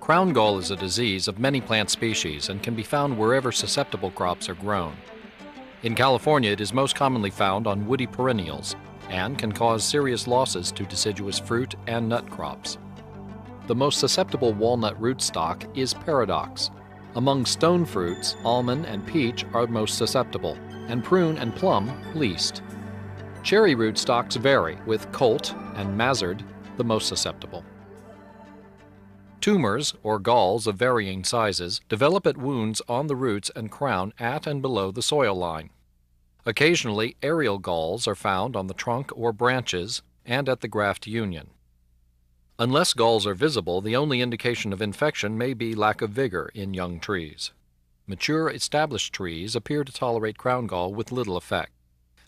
Crown gall is a disease of many plant species and can be found wherever susceptible crops are grown. In California, it is most commonly found on woody perennials and can cause serious losses to deciduous fruit and nut crops. The most susceptible walnut rootstock is paradox. Among stone fruits, almond and peach are most susceptible, and prune and plum least. Cherry rootstocks vary, with colt and mazzard the most susceptible. Tumors, or galls of varying sizes, develop at wounds on the roots and crown at and below the soil line. Occasionally, aerial galls are found on the trunk or branches and at the graft union. Unless galls are visible, the only indication of infection may be lack of vigor in young trees. Mature, established trees appear to tolerate crown gall with little effect.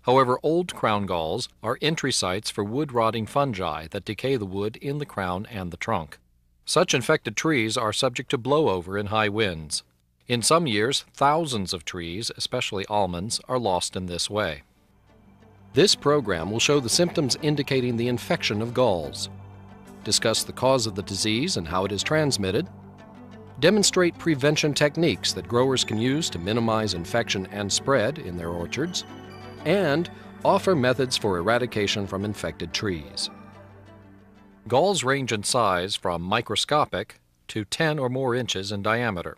However, old crown galls are entry sites for wood rotting fungi that decay the wood in the crown and the trunk. Such infected trees are subject to blowover in high winds. In some years, thousands of trees, especially almonds, are lost in this way. This program will show the symptoms indicating the infection of galls, discuss the cause of the disease and how it is transmitted, demonstrate prevention techniques that growers can use to minimize infection and spread in their orchards, and offer methods for eradication from infected trees. Galls range in size from microscopic to 10 or more inches in diameter.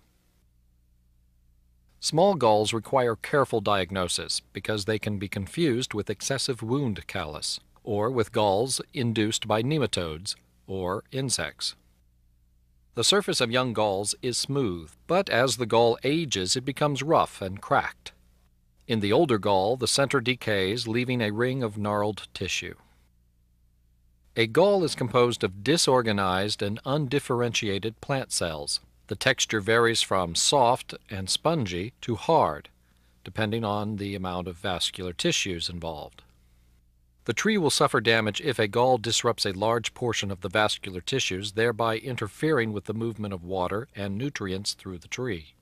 Small galls require careful diagnosis because they can be confused with excessive wound callus or with galls induced by nematodes or insects. The surface of young galls is smooth, but as the gall ages it becomes rough and cracked. In the older gall, the center decays, leaving a ring of gnarled tissue. A gall is composed of disorganized and undifferentiated plant cells. The texture varies from soft and spongy to hard, depending on the amount of vascular tissues involved. The tree will suffer damage if a gall disrupts a large portion of the vascular tissues, thereby interfering with the movement of water and nutrients through the tree.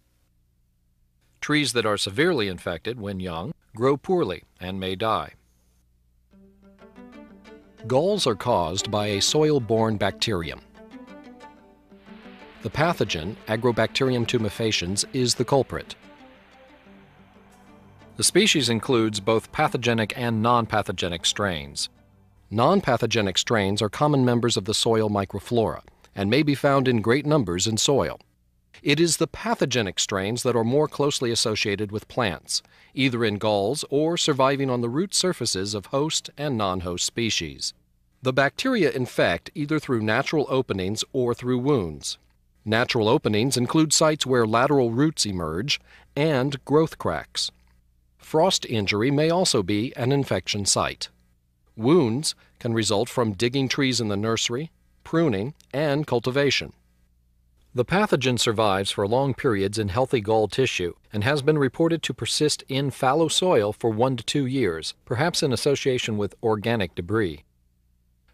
Trees that are severely infected when young grow poorly and may die. Galls are caused by a soil-borne bacterium. The pathogen, Agrobacterium tumefaciens, is the culprit. The species includes both pathogenic and non-pathogenic strains. Non-pathogenic strains are common members of the soil microflora and may be found in great numbers in soil. It is the pathogenic strains that are more closely associated with plants, either in galls or surviving on the root surfaces of host and non-host species. The bacteria infect either through natural openings or through wounds. Natural openings include sites where lateral roots emerge and growth cracks. Frost injury may also be an infection site. Wounds can result from digging trees in the nursery, pruning, and cultivation. The pathogen survives for long periods in healthy gall tissue and has been reported to persist in fallow soil for one to two years, perhaps in association with organic debris.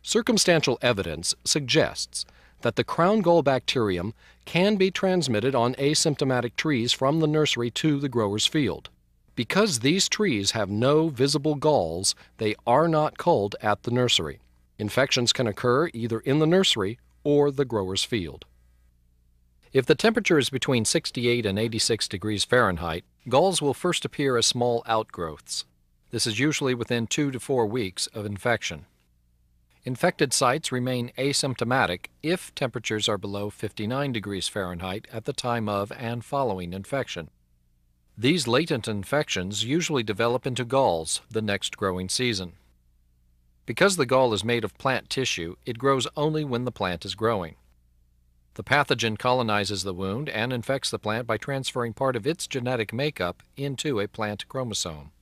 Circumstantial evidence suggests that the crown gall bacterium can be transmitted on asymptomatic trees from the nursery to the grower's field. Because these trees have no visible galls, they are not culled at the nursery. Infections can occur either in the nursery or the grower's field. If the temperature is between 68 and 86 degrees Fahrenheit, galls will first appear as small outgrowths. This is usually within two to four weeks of infection. Infected sites remain asymptomatic if temperatures are below 59 degrees Fahrenheit at the time of and following infection. These latent infections usually develop into galls the next growing season. Because the gall is made of plant tissue, it grows only when the plant is growing. The pathogen colonizes the wound and infects the plant by transferring part of its genetic makeup into a plant chromosome.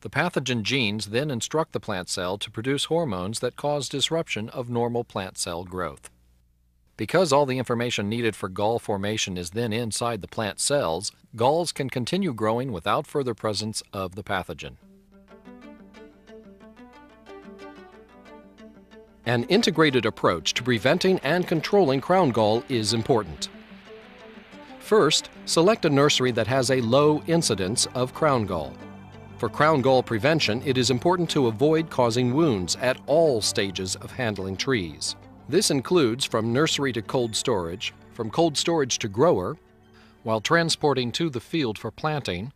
The pathogen genes then instruct the plant cell to produce hormones that cause disruption of normal plant cell growth. Because all the information needed for gall formation is then inside the plant cells, galls can continue growing without further presence of the pathogen. An integrated approach to preventing and controlling crown gall is important. First, select a nursery that has a low incidence of crown gall. For crown gall prevention, it is important to avoid causing wounds at all stages of handling trees. This includes from nursery to cold storage, from cold storage to grower, while transporting to the field for planting,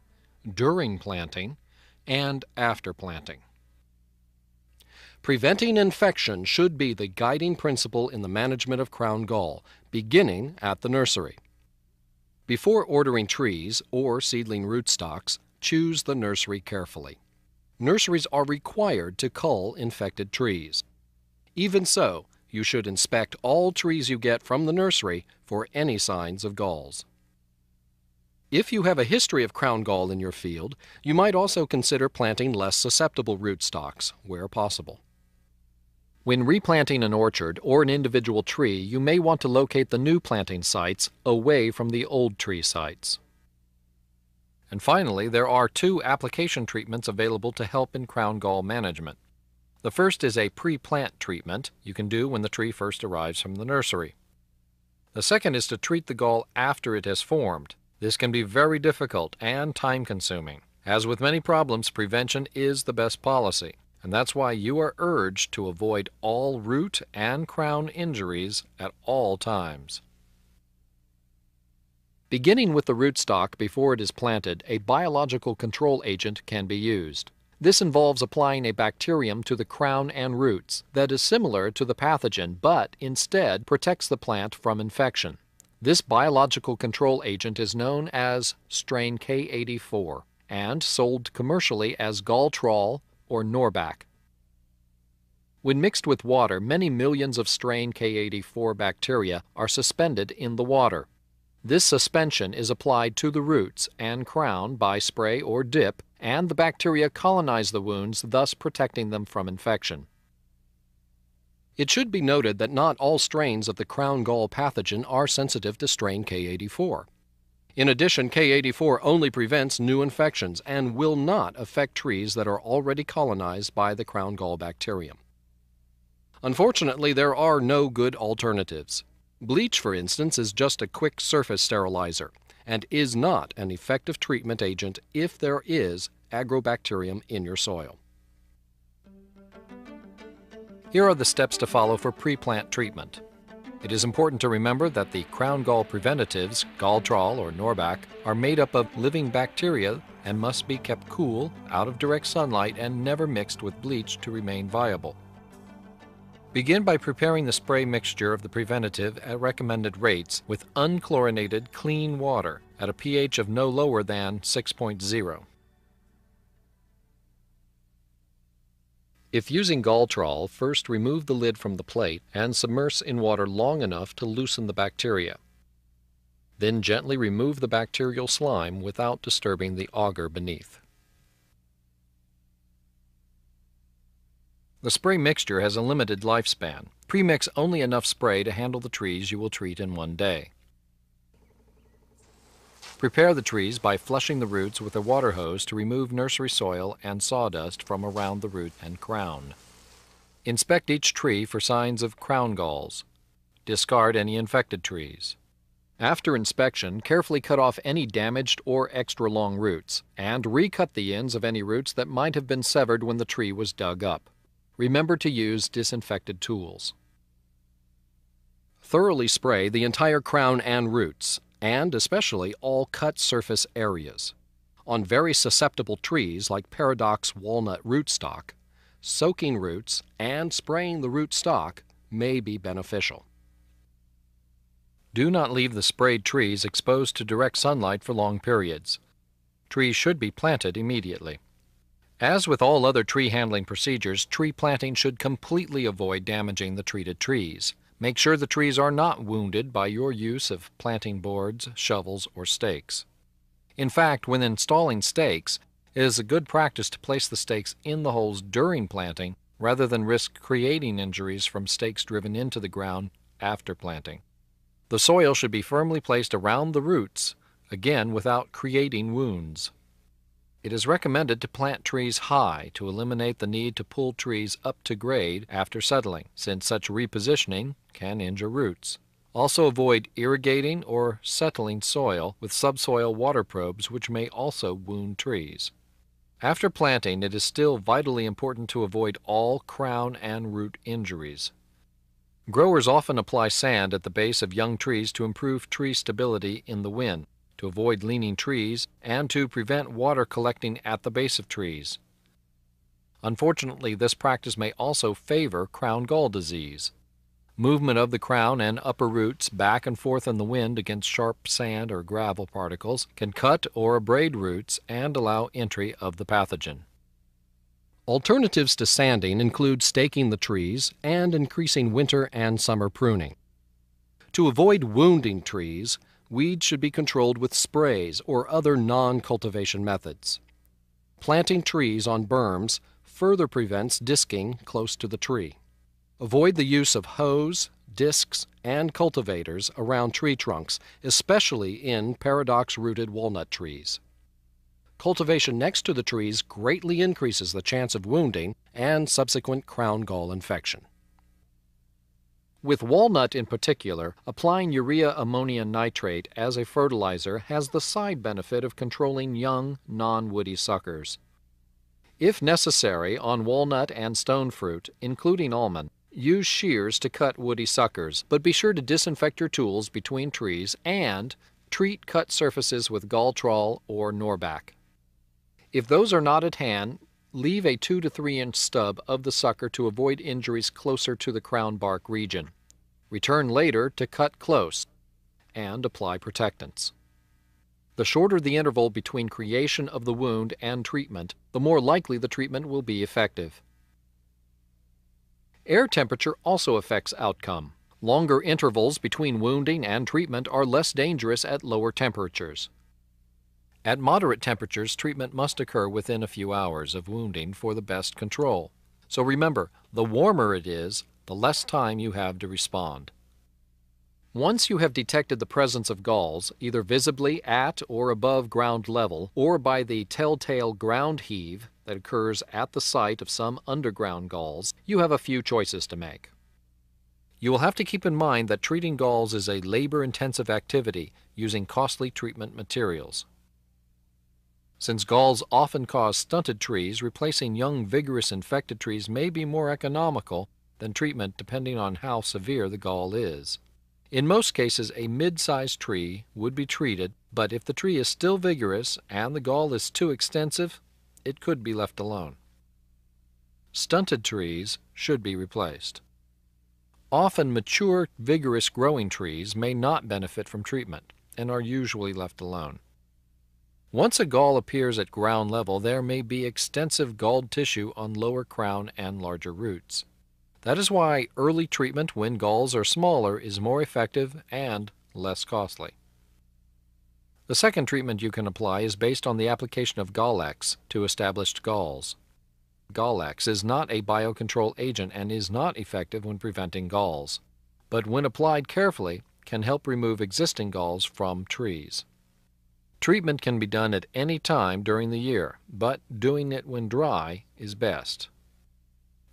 during planting, and after planting. Preventing infection should be the guiding principle in the management of crown gall, beginning at the nursery. Before ordering trees or seedling rootstocks, choose the nursery carefully. Nurseries are required to cull infected trees. Even so, you should inspect all trees you get from the nursery for any signs of galls. If you have a history of crown gall in your field, you might also consider planting less susceptible rootstocks where possible. When replanting an orchard or an individual tree, you may want to locate the new planting sites away from the old tree sites. And finally, there are two application treatments available to help in crown gall management. The first is a pre-plant treatment you can do when the tree first arrives from the nursery. The second is to treat the gall after it has formed. This can be very difficult and time-consuming. As with many problems, prevention is the best policy and that's why you are urged to avoid all root and crown injuries at all times. Beginning with the rootstock before it is planted, a biological control agent can be used. This involves applying a bacterium to the crown and roots that is similar to the pathogen but instead protects the plant from infection. This biological control agent is known as strain K84 and sold commercially as Galltrol or Norbac. When mixed with water, many millions of strain K84 bacteria are suspended in the water. This suspension is applied to the roots and crown by spray or dip, and the bacteria colonize the wounds, thus protecting them from infection. It should be noted that not all strains of the crown gall pathogen are sensitive to strain K84. In addition, K84 only prevents new infections and will not affect trees that are already colonized by the crown gall bacterium. Unfortunately, there are no good alternatives. Bleach, for instance, is just a quick surface sterilizer and is not an effective treatment agent if there is agrobacterium in your soil. Here are the steps to follow for pre-plant treatment. It is important to remember that the crown gall preventatives, Galltrol or Norbac, are made up of living bacteria and must be kept cool, out of direct sunlight, and never mixed with bleach to remain viable. Begin by preparing the spray mixture of the preventative at recommended rates with unchlorinated clean water at a pH of no lower than 6.0. If using Galltrol, first remove the lid from the plate and submerge in water long enough to loosen the bacteria. Then gently remove the bacterial slime without disturbing the agar beneath. The spray mixture has a limited lifespan. Premix only enough spray to handle the trees you will treat in one day. Prepare the trees by flushing the roots with a water hose to remove nursery soil and sawdust from around the root and crown. Inspect each tree for signs of crown galls. Discard any infected trees. After inspection, carefully cut off any damaged or extra long roots, and recut the ends of any roots that might have been severed when the tree was dug up. Remember to use disinfected tools. Thoroughly spray the entire crown and roots, and especially all cut surface areas. On very susceptible trees like Paradox walnut rootstock, soaking roots and spraying the rootstock may be beneficial. Do not leave the sprayed trees exposed to direct sunlight for long periods. Trees should be planted immediately. As with all other tree handling procedures, tree planting should completely avoid damaging the treated trees. Make sure the trees are not wounded by your use of planting boards, shovels, or stakes. In fact, when installing stakes, it is a good practice to place the stakes in the holes during planting rather than risk creating injuries from stakes driven into the ground after planting. The soil should be firmly placed around the roots, again without creating wounds. It is recommended to plant trees high to eliminate the need to pull trees up to grade after settling, since such repositioning can injure roots. Also avoid irrigating or settling soil with subsoil water probes which may also wound trees. After planting, it is still vitally important to avoid all crown and root injuries. Growers often apply sand at the base of young trees to improve tree stability in the wind, to avoid leaning trees, and to prevent water collecting at the base of trees. Unfortunately, this practice may also favor crown gall disease. Movement of the crown and upper roots back and forth in the wind against sharp sand or gravel particles can cut or abrade roots and allow entry of the pathogen. Alternatives to sanding include staking the trees and increasing winter and summer pruning. To avoid wounding trees, weeds should be controlled with sprays or other non-cultivation methods. Planting trees on berms further prevents disking close to the tree. Avoid the use of hoes, discs, and cultivators around tree trunks, especially in paradox-rooted walnut trees. Cultivation next to the trees greatly increases the chance of wounding and subsequent crown gall infection. With walnut in particular, applying urea ammonium nitrate as a fertilizer has the side benefit of controlling young, non-woody suckers. If necessary, on walnut and stone fruit, including almond, use shears to cut woody suckers, but be sure to disinfect your tools between trees and treat cut surfaces with Galltrol or Norbac. If those are not at hand, leave a 2 to 3 inch stub of the sucker to avoid injuries closer to the crown bark region. Return later to cut close and apply protectants. The shorter the interval between creation of the wound and treatment, the more likely the treatment will be effective. Air temperature also affects outcome. Longer intervals between wounding and treatment are less dangerous at lower temperatures. At moderate temperatures, treatment must occur within a few hours of wounding for the best control. So remember, the warmer it is, the less time you have to respond. Once you have detected the presence of galls, either visibly at or above ground level, or by the telltale ground heave that occurs at the site of some underground galls, you have a few choices to make. You will have to keep in mind that treating galls is a labor-intensive activity using costly treatment materials. Since galls often cause stunted trees, replacing young vigorous infected trees may be more economical than treatment depending on how severe the gall is. In most cases, a mid-sized tree would be treated, but if the tree is still vigorous and the gall is too extensive, it could be left alone. Stunted trees should be replaced. Often mature, vigorous growing trees may not benefit from treatment and are usually left alone. Once a gall appears at ground level, there may be extensive galled tissue on lower crown and larger roots. That is why early treatment when galls are smaller is more effective and less costly. The second treatment you can apply is based on the application of Gallex to established galls. Gallex is not a biocontrol agent and is not effective when preventing galls, but when applied carefully can help remove existing galls from trees. Treatment can be done at any time during the year, but doing it when dry is best.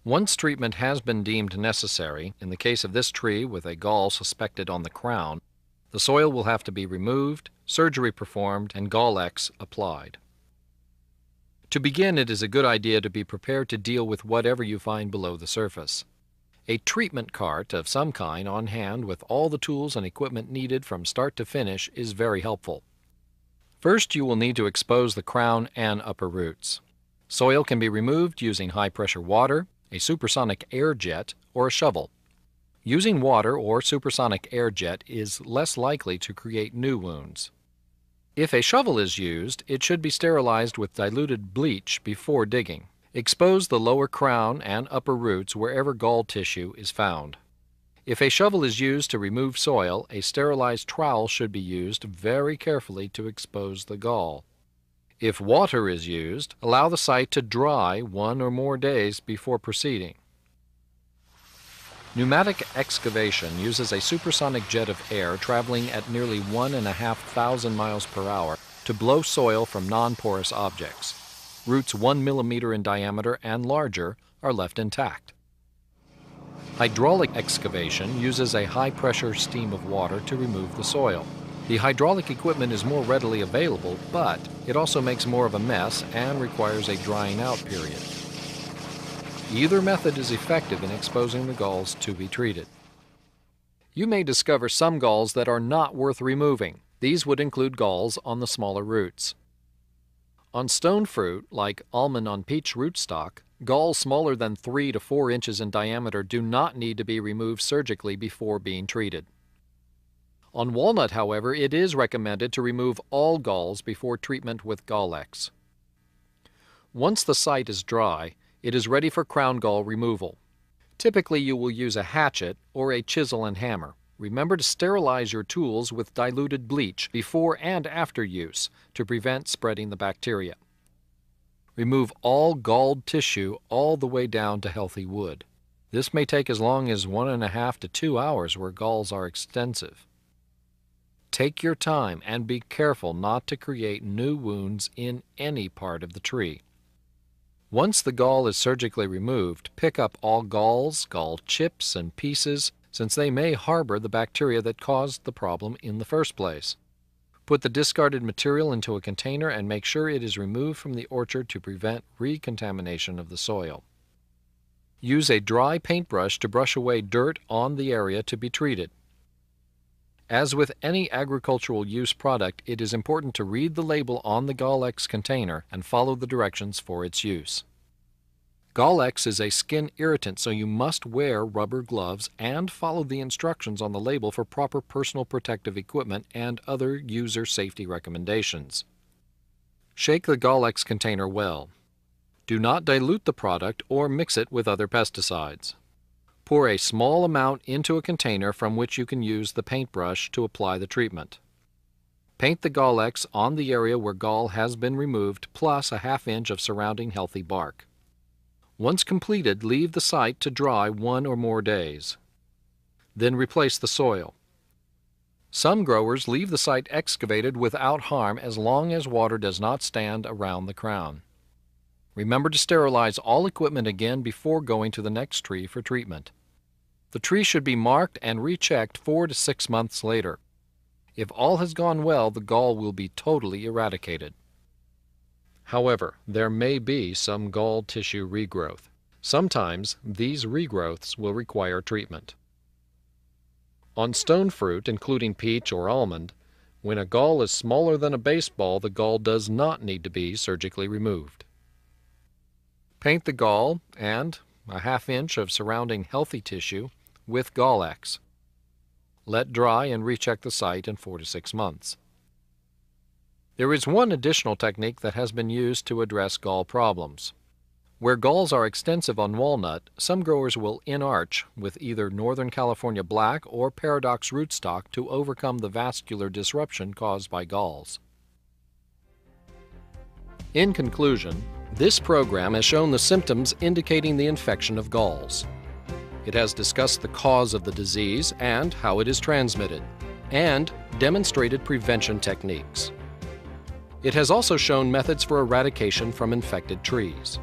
Once treatment has been deemed necessary, in the case of this tree with a gall suspected on the crown, the soil will have to be removed, surgery performed, and Gallex applied. To begin, it is a good idea to be prepared to deal with whatever you find below the surface. A treatment cart of some kind on hand with all the tools and equipment needed from start to finish is very helpful. First, you will need to expose the crown and upper roots. Soil can be removed using high pressure water, a supersonic air jet, or a shovel. Using water or supersonic air jet is less likely to create new wounds. If a shovel is used, it should be sterilized with diluted bleach before digging. Expose the lower crown and upper roots wherever gall tissue is found. If a shovel is used to remove soil, a sterilized trowel should be used very carefully to expose the gall. If water is used, allow the site to dry one or more days before proceeding. Pneumatic excavation uses a supersonic jet of air traveling at nearly 1,500 miles per hour to blow soil from non-porous objects. Roots 1 millimeter in diameter and larger are left intact. Hydraulic excavation uses a high-pressure steam of water to remove the soil. The hydraulic equipment is more readily available, but it also makes more of a mess and requires a drying out period. Either method is effective in exposing the galls to be treated. You may discover some galls that are not worth removing. These would include galls on the smaller roots. On stone fruit, like almond on peach rootstock, galls smaller than 3 to 4 inches in diameter do not need to be removed surgically before being treated. On walnut, however, it is recommended to remove all galls before treatment with Gallex. Once the site is dry, it is ready for crown gall removal. Typically, you will use a hatchet or a chisel and hammer. Remember to sterilize your tools with diluted bleach before and after use to prevent spreading the bacteria. Remove all galled tissue all the way down to healthy wood. This may take as long as one and a half to two hours where galls are extensive. Take your time and be careful not to create new wounds in any part of the tree. Once the gall is surgically removed, pick up all galls, gall chips, and pieces, since they may harbor the bacteria that caused the problem in the first place. Put the discarded material into a container and make sure it is removed from the orchard to prevent recontamination of the soil. Use a dry paintbrush to brush away dirt on the area to be treated. As with any agricultural use product, it is important to read the label on the Gallex container and follow the directions for its use. Gallex is a skin irritant, so you must wear rubber gloves and follow the instructions on the label for proper personal protective equipment and other user safety recommendations. Shake the Gallex container well. Do not dilute the product or mix it with other pesticides. Pour a small amount into a container from which you can use the paintbrush to apply the treatment. Paint the Gallex on the area where gall has been removed plus a half inch of surrounding healthy bark. Once completed, leave the site to dry one or more days. Then replace the soil. Some growers leave the site excavated without harm as long as water does not stand around the crown. Remember to sterilize all equipment again before going to the next tree for treatment. The tree should be marked and rechecked four to six months later. If all has gone well, the gall will be totally eradicated. However, there may be some gall tissue regrowth. Sometimes these regrowths will require treatment. On stone fruit, including peach or almond, when a gall is smaller than a baseball, the gall does not need to be surgically removed. Paint the gall and a half inch of surrounding healthy tissue with Gallex. Let dry and recheck the site in four to six months. There is one additional technique that has been used to address gall problems. Where galls are extensive on walnut, some growers will inarch with either Northern California black or paradox rootstock to overcome the vascular disruption caused by galls. In conclusion, this program has shown the symptoms indicating the infection of galls. It has discussed the cause of the disease and how it is transmitted, and demonstrated prevention techniques. It has also shown methods for eradication from infected trees.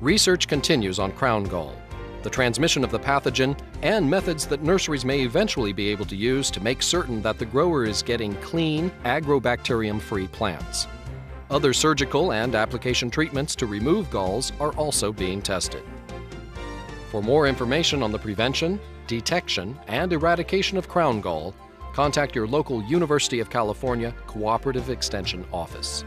Research continues on crown gall, the transmission of the pathogen, and methods that nurseries may eventually be able to use to make certain that the grower is getting clean, agrobacterium-free plants. Other surgical and application treatments to remove galls are also being tested. For more information on the prevention, detection, and eradication of crown gall, contact your local University of California Cooperative Extension Office.